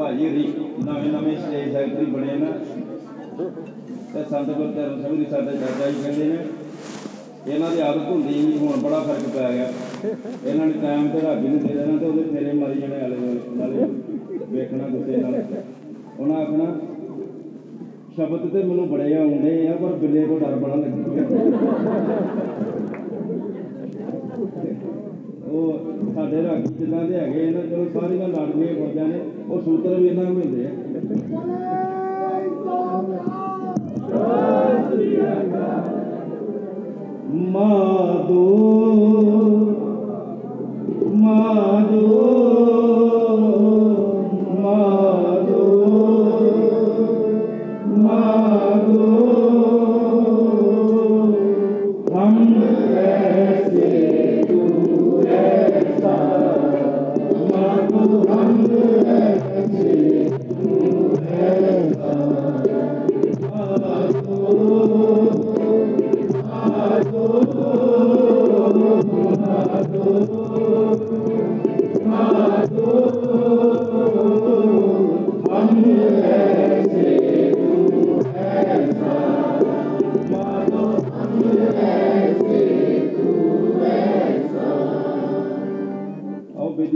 ਭਾਜੀ ਰੀ ਨਵੇਂ ਨਵੇਂ ਸਟੇਜ ਸੈਕਟਰੀ ਬਣੇ ਨਾ, ਤੇ ਸੰਤ ਗੁਰਚਰਨ ਸਿੰਘ ਜੀ ਸਾਡੇ ਚਾਚਾ ਜੀ ਕਹਿੰਦੇ ਨੇ, ਇਹਨਾਂ ਦੀ ਆਦਤ ਹੁੰਦੀ ਸੀ, ਹੁਣ ਬੜਾ ਫ਼ਰਕ ਪੈ ਗਿਆ। ਇਹਨਾਂ ਨੇ ਟਾਈਮ ਤੇ ਰਾਗੀ ਨੂੰ ਦੇ ਦੇਣਾ ਤੇ ਉਹਦੇ ਫੇਰੇ ਮਾਰੀ ਜਾਣੇ ਆਲੇ ਨਾਲੇ ਵੇਖਣਾ ਗੁੱਸੇ ਨਾਲ। ਉਹਨਾਂ ਆਖਣਾ, ਸ਼ਬਦ ਤੇ ਮੈਨੂੰ ਬੜੇ ਆਉਂਦੇ ਆ, ਪਰ ਬਿੱਲੇ ਕੋ ਡਰ ਬੜਾ ਲੱਗਦਾ। ਸਾਡੇ ਰਾਗੀ ਜਿੱਦਾਂ ਦੇ ਹੈਗੇ ਇਹਨਾਂ ਚਲੋ ਸਾਰੀਆਂ ਲੜਦੀਆਂ ਫੌਜਾਂ ਨੇ ਉਹ ਸੂਤਰ ਵੀ ਇਹਨਾਂ ਨੂੰ ਹੁੰਦੇ ਆ ਮਾਦੋ ਮਾਦੋ ਮਾਦੋ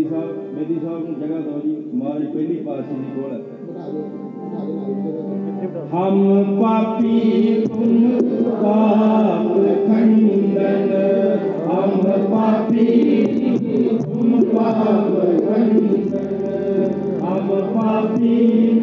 मेदी साहब मेदी साहब की जगह दो जी मारी पहली पासी जी बोल हम पापी तुम पाप खंडन हम पापी तुम पाप खंडन हम पापी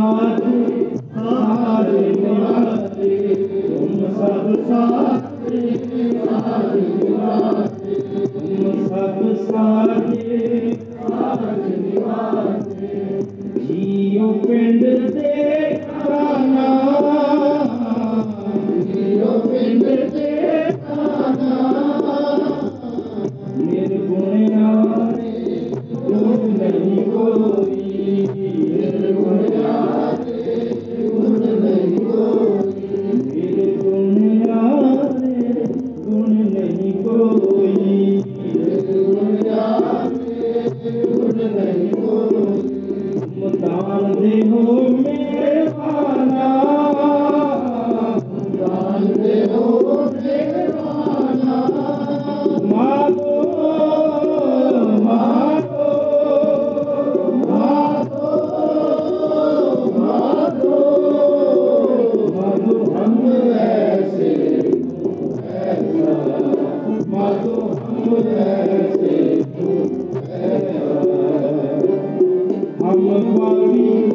God. हम पापी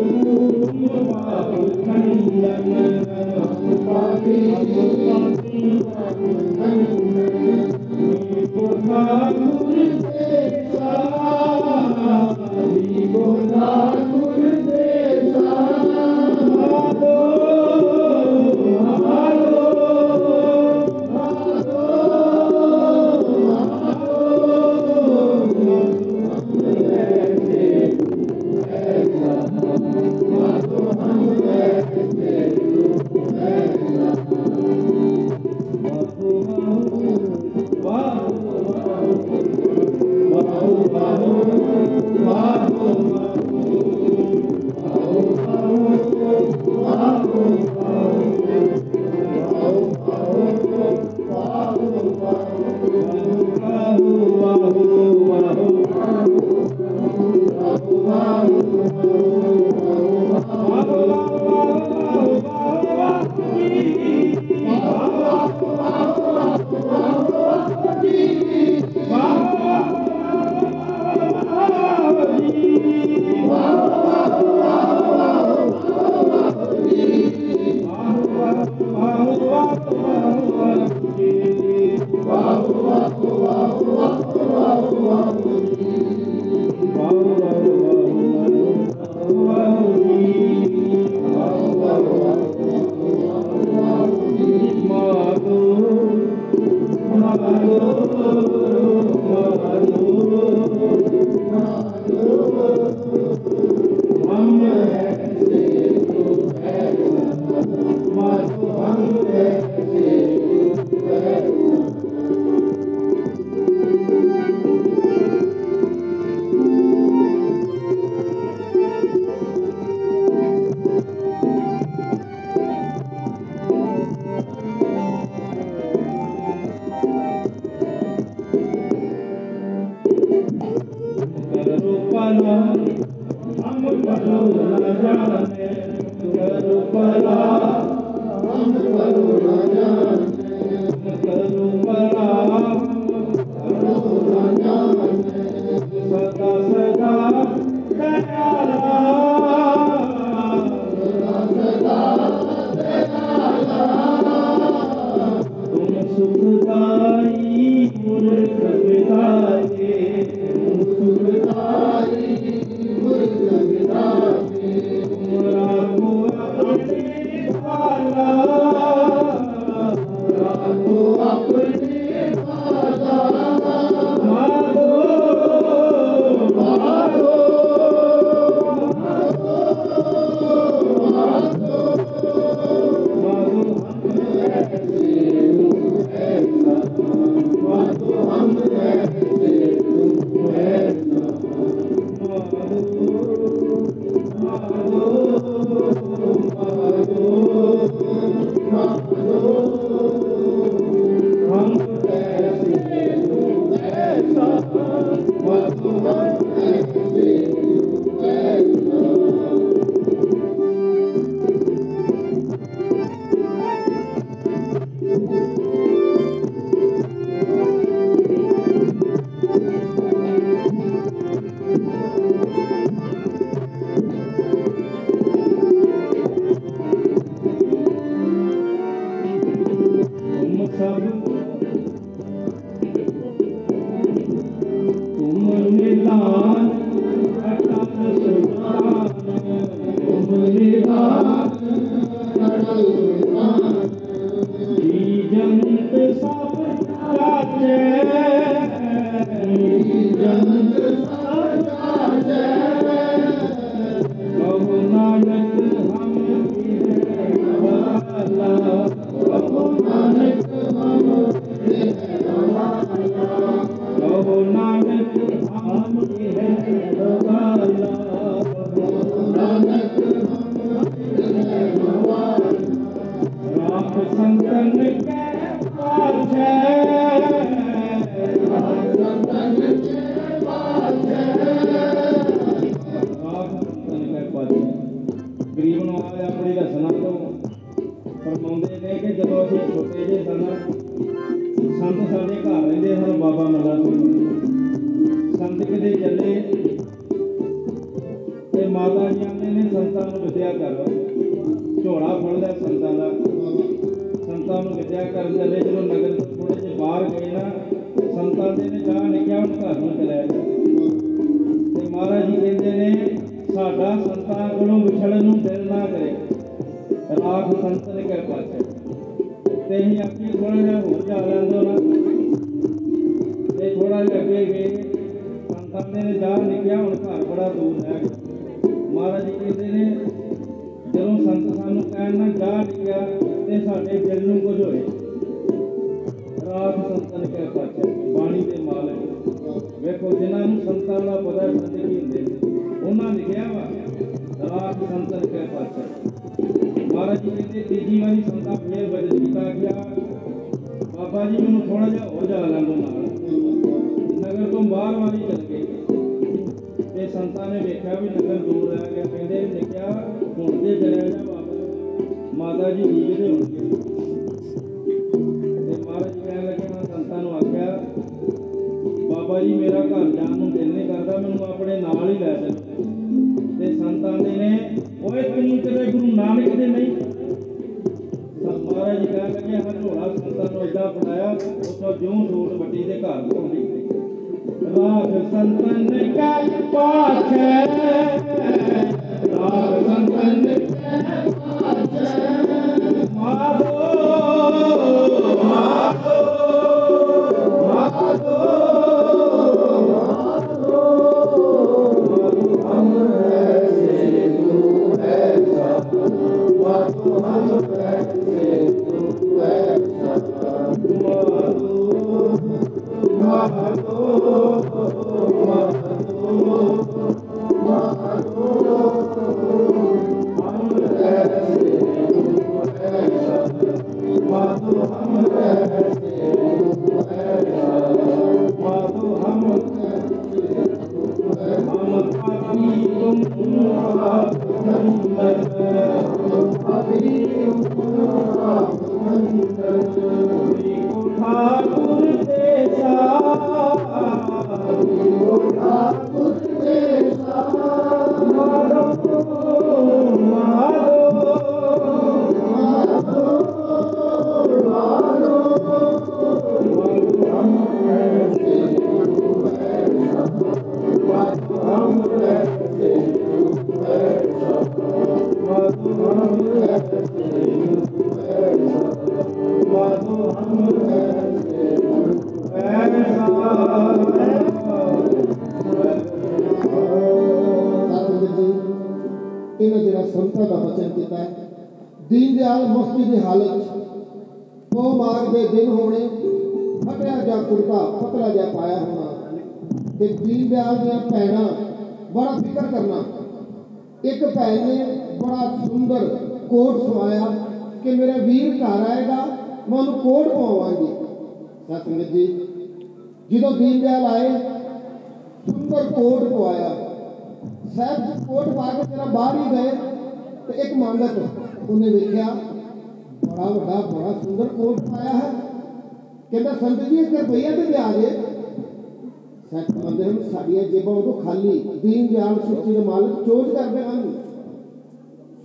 ਗਰੀਬ ਨੂੰ ਆਏ ਆਪਣੀ ਰਸਨਾ ਤੋਂ। ਫਰਮਾਉਂਦੇ ਨੇ ਕਿ ਜਦੋਂ ਅਸੀਂ ਛੋਟੇ ਜਿਹੇ ਸਨ, ਸੰਤ ਸਾਡੇ ਘਰ ਰਹਿੰਦੇ ਹਨ, ਬਾਬਾ ਮੱਲਾ ਸਿੰਘ ਸੰਤ ਕਿਤੇ ਚੱਲੇ ਤੇ ਮਾਤਾ ਜੀ ਆਂਦੇ ਨੇ, ਸੰਤਾਂ ਨੂੰ ਵਿਦਿਆ ਕਰ ਝੋਲਾ ਫੜ ਲਿਆ ਸੰਤਾਂ ਦਾ। ਸੰਤਾਂ ਨੂੰ ਵਿਦਿਆ ਕਰਨ ਚੱਲੇ, ਜਦੋਂ ਨਗਰ ਥੋੜੇ ਜਿਹੇ ਬਾਹਰ ਗਏ ਨਾ, ਸੰਤਾਂ ਦੇ ਨੇ ਚਾਹ ਨਿਕਿਆ ਹੁਣ ਘਰ ਨੂੰ ਚਲਿਆ ਸਾਡਾ ਸੰਤਾਂ ਕੋਲੋਂ ਵਿਛੜਨ ਨੂੰ ਦਿਲ ਨਾ ਕਰੇ ਰਾਖ ਸੰਤ ਨੇ ਕਿਰਪਾ ਚ ਤੇ ਅਸੀਂ ਅੱਗੇ ਥੋੜਾ ਜਿਹਾ ਹੋਰ ਜਾ ਲੈਂਦੇ ਨਾ ਤੇ ਥੋੜਾ ਜਿਹਾ ਅੱਗੇ ਗਏ ਸੰਤਾਂ ਦੇ ਨੇ ਜਾ ਨਿਕਿਆ ਹੁਣ ਘਰ ਬੜਾ ਦੂਰ ਹੈ ਮਹਾਰਾਜ ਜੀ ਕਹਿੰਦੇ ਨੇ ਜਦੋਂ ਸੰਤ ਸਾਨੂੰ ਕਹਿਣ ਨਾ ਜਾ ਲਿਆ ਤੇ ਸਾਡੇ ਦਿਲ ਨੂੰ ਕੁਝ ਹੋਏ ਰਾਤ ਸੰਤਨ ਕੇ ਪਾਛੇ ਬਾਣੀ ਦੇ ਮਾਲਕ ਵੇਖੋ ਜਿਨ੍ਹਾਂ ਨੂੰ ਸੰਤਾਂ ਦਾ ਪਤਾ ਸੰਤ ਕੀ ਹੁੰਦੇ ਨੇ ਉਹਨਾਂ ਲਿਖਿਆ ਵਾ ਰਾਤ ਸੰਤਨ ਕੇ ਪਾਛੇ ਮਹਾਰਾਜ ਜੀ ਕਹਿੰਦੇ, ਤੀਜੀ ਵਾਰੀ ਸੰਤਾਂ ਫੇਰ ਬਜਟ ਕੀਤਾ ਗਿਆ। ਬਾਬਾ ਜੀ ਮੈਨੂੰ ਥੋੜਾ ਜਿਹਾ ਹੋ ਜਾ ਲੈਂਦੋ ਨਾਲ ਨਗਰ ਤੋਂ ਬਾਹਰ ਵਾਲੀ ਚੱਲ ਗਏ। ਤੇ ਸੰਤਾਂ ਨੇ ਵੇਖਿਆ ਵੀ ਨਗਰ ਦੂਰ ਰਹਿ ਗਿਆ। ਕਹਿੰਦੇ ਨੇ ਕਿਹਾ ਹੁਣ ਤੇ ਚਲਿਆ ਜਾ ਵਾਪਸ ਮਾਤਾ ਜੀ ਜੀਵਦੇ ਹੋਣਗੇ। ਤੇ ਮਹਾਰਾਜ ਜੀ ਕਹਿਣ ਲੱਗੇ, ਮੈਂ ਸੰਤਾਂ ਨੂੰ ਆਖਿਆ, ਬਾਬਾ ਜੀ ਮੇਰਾ ਘਰ ਜਾਣ ਨੂੰ ਦਿਲ ਨਹੀਂ ਕਰਦਾ, ਮੈਨੂੰ ਆਪਣੇ ਨਾਲ ਹੀ ਲੈ ਚੱਲ। ਓਏ ਤੈਨੂੰ ਤੇਰੇ ਗੁਰੂ ਨਾਨਕ ਦੇ ਨਹੀਂ ਤਾਂ ਮਹਾਰਾਜ ਜੀ ਕਹਿਣ ਲੱਗੇ ਹਰ ਝੋਲਾ ਸੰਤਾਂ ਨੂੰ ਏਦਾਂ ਫੜਾਇਆ ਉਥੋਂ ਜਿਉਂ ਸੂਟ ਵੱਡੀ ਦੇ ਘਰ ਪਹੁੰਚੀ ਰਾਗ ਸੰਤਨ ਕੈ ਪਾਛੈ ਰਾਗ ਸੰਤਨ ਕੈ ਜਾਂ ਕੁੜਤਾ ਪਤਲਾ ਜਿਹਾ ਪਾਇਆ ਹੋਣਾ ਤੇ ਦੀਨ ਦਿਆਲ ਦੀਆਂ ਭੈਣਾਂ ਬੜਾ ਫਿਕਰ ਕਰਨਾ ਇੱਕ ਭੈਣ ਨੇ ਬੜਾ ਸੁੰਦਰ ਕੋਟ ਸਵਾਇਆ ਕਿ ਮੇਰਾ ਵੀਰ ਘਰ ਆਏਗਾ ਮੈਂ ਉਹਨੂੰ ਕੋਟ ਪਵਾਵਾਂਗੀ ਸਤਿਗੁਰੂ ਜੀ ਜਦੋਂ ਦੀਨ ਦਿਆਲ ਆਏ ਸੁੰਦਰ ਕੋਟ ਪਵਾਇਆ ਸਾਹਿਬ ਜੀ ਕੋਟ ਪਾ ਕੇ ਤੇਰਾ ਬਾਹਰ ਹੀ ਗਏ ਤੇ ਇੱਕ ਮੰਗਤ ਉਹਨੇ ਵੇਖਿਆ ਬੜਾ ਵੱਡਾ ਬੜਾ ਸੁੰਦਰ ਕੋਟ ਪਾਇਆ ਹੈ ਕਹਿੰਦਾ ਸੰਤ ਜੀ ਇੱਕ ਰੁਪਈਆ ਤੇ ਲਿਆ ਜੇ ਸੱਚ ਮੰਨਦੇ ਹਨ ਸਾਡੀਆਂ ਜੇਬਾਂ ਉਦੋਂ ਖਾਲੀ ਦੀਨ ਦਿਆਲ ਸੁੱਚੀ ਦੇ ਮਾਲਕ ਚੋਜ ਕਰਦੇ ਹਨ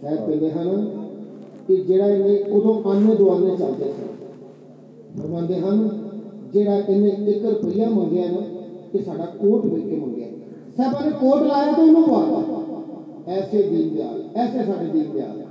ਸਾਹਿਬ ਕਹਿੰਦੇ ਹਨ ਕਿ ਜਿਹੜਾ ਇਹਨੇ ਉਦੋਂ ਆਨੇ ਦੁਆਨੇ ਚੱਲਦੇ ਸਨ ਫਰਮਾਉਂਦੇ ਹਨ ਜਿਹੜਾ ਇਹਨੇ 1 ਰੁਪਈਆ ਮੰਗਿਆ ਨਾ ਕਿ ਸਾਡਾ ਕੋਟ ਵੇਚ ਕੇ ਮੰਗਿਆ ਸਾਹਿਬਾਂ ਨੇ ਕੋਟ ਲਾਇਆ ਤਾਂ ਉਹਨੂੰ ਪਵਾ ਐਸੇ ਦੀਨ ਦਿਆਲ ਐਸੇ ਸਾਡੇ ਦੀਨ ਦਿਆਲ